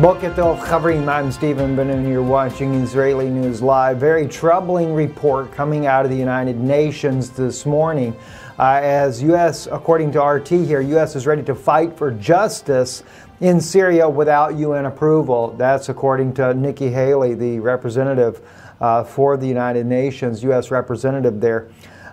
Boker Tov, Chavrim. I'm Stephen Ben-Nun. You're watching Israeli News Live. Very troubling report coming out of the United Nations this morning. Uh, as U.S., according to RT here, U.S. is ready to fight for justice in Syria without UN approval. That's according to Nikki Haley, the representative uh, for the United Nations, U.S. representative there.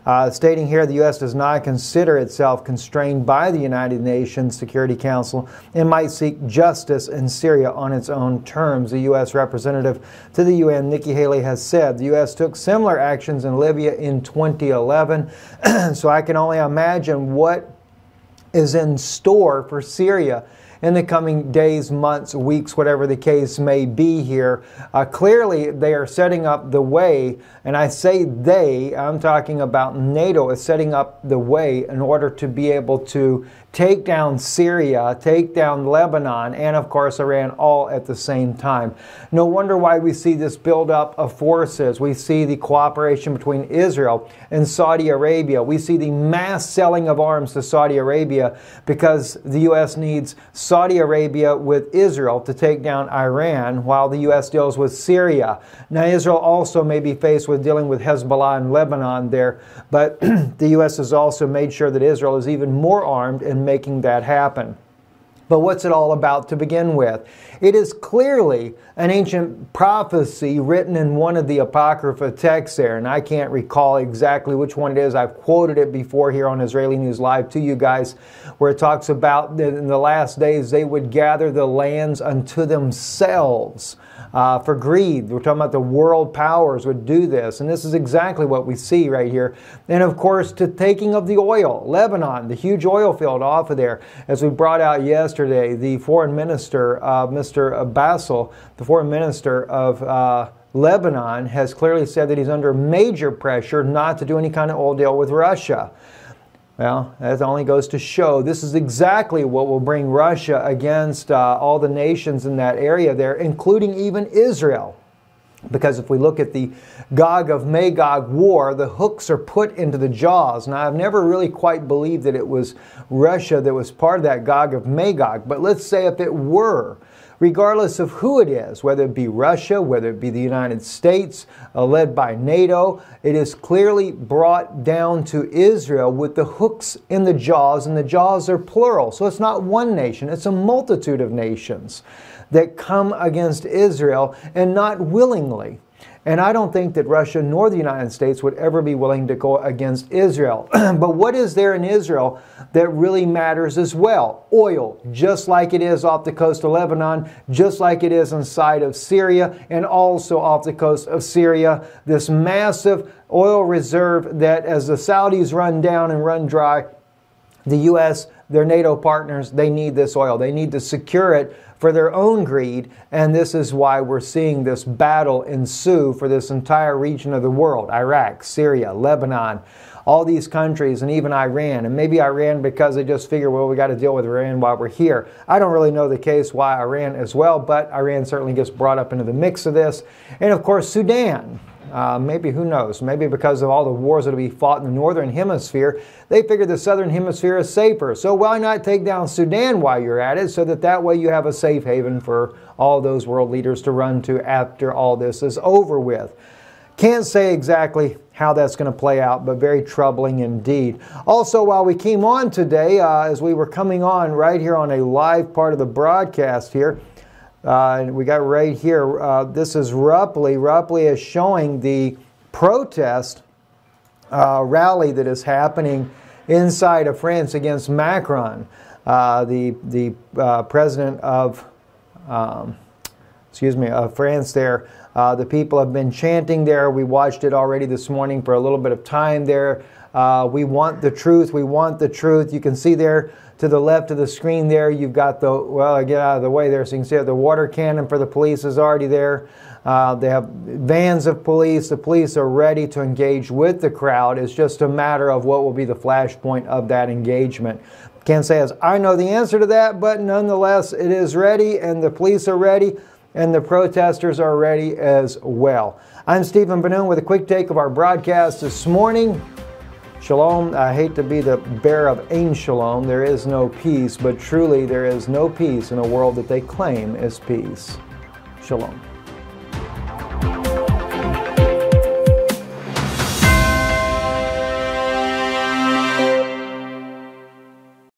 Uh, stating here the U.S. does not consider itself constrained by the United Nations Security Council and might seek justice in Syria on its own terms. The U.S. representative to the UN, Nikki Haley, has said the U.S. took similar actions in Libya in 2011. so I can only imagine what is in store for Syria in the coming days, months, weeks, whatever the case may be here. Uh, clearly, they are setting up the way, and I say they, I'm talking about NATO, is setting up the way in order to be able to take down Syria, take down Lebanon, and of course Iran all at the same time. No wonder why we see this buildup of forces. We see the cooperation between Israel and Saudi Arabia. We see the mass selling of arms to Saudi Arabia because the U.S. needs Saudi Arabia with Israel to take down Iran while the U.S. deals with Syria. Now, Israel also may be faced with dealing with Hezbollah in Lebanon there, but the U.S. has also made sure that Israel is even more armed in making that happen. But what's it all about to begin with? It is clearly an ancient prophecy written in one of the Apocrypha texts there, and I can't recall exactly which one it is. I've quoted it before here on Israeli News Live to you guys, where it talks about that in the last days they would gather the lands unto themselves uh, for greed. We're talking about the world powers would do this, and this is exactly what we see right here. And of course, to taking of the oil, Lebanon, the huge oil field off of there, as we brought out yesterday, the foreign minister, uh, Mr. Bassil, the foreign minister of. Uh, Lebanon has clearly said that he's under major pressure not to do any kind of oil deal with Russia. Well, that only goes to show this is exactly what will bring Russia against uh, all the nations in that area there, including even Israel. Because if we look at the Gog of Magog war, the hooks are put into the jaws. Now, I've never really quite believed that it was Russia that was part of that Gog of Magog, but let's say if it were, regardless of who it is, whether it be Russia, whether it be the United States, uh, led by NATO, it is clearly brought down to Israel with the hooks in the jaws, and the jaws are plural. So it's not one nation, it's a multitude of nations that come against Israel and not willingly. And I don't think that Russia nor the United States would ever be willing to go against Israel. but what is there in Israel that really matters as well? Oil, just like it is off the coast of Lebanon, just like it is inside of Syria, and also off the coast of Syria. This massive oil reserve that, as the Saudis run down and run dry, the U.S., their NATO partners, they need this oil. They need to secure it for their own greed, and this is why we're seeing this battle ensue for this entire region of the world Iraq, Syria, Lebanon, all these countries, and even Iran. And maybe Iran because they just figure, well, we got to deal with Iran while we're here. I don't really know the case why Iran as well, but Iran certainly gets brought up into the mix of this. And of course, Sudan. Uh, maybe, who knows? Maybe because of all the wars that will be fought in the northern hemisphere, they figured the southern hemisphere is safer. So why not take down Sudan while you're at it so that that way you have a safe haven for all those world leaders to run to after all this is over with? Can't say exactly how that's going to play out, but very troubling indeed. Also, while we came on today, uh, as we were coming on right here on a live part of the broadcast here, uh, we got right here. Uh, this is Ruptly. Ruptly is showing the protest uh, rally that is happening inside of France against Macron, uh, the the uh, president of, um, excuse me, of France. There, uh, the people have been chanting there. We watched it already this morning for a little bit of time there. We want the truth. We want the truth. You can see there to the left of the screen there, you've got the, well, get out of the way there so you can see the water cannon for the police is already there. Uh, they have vans of police. The police are ready to engage with the crowd. It's just a matter of what will be the flashpoint of that engagement. Ken says, I know the answer to that, but nonetheless, it is ready, and the police are ready, and the protesters are ready as well. I'm Stephen Ben-Nun with a quick take of our broadcast this morning. Shalom, I hate to be the bearer of Ein Shalom, there is no peace, but truly there is no peace in a world that they claim is peace. Shalom.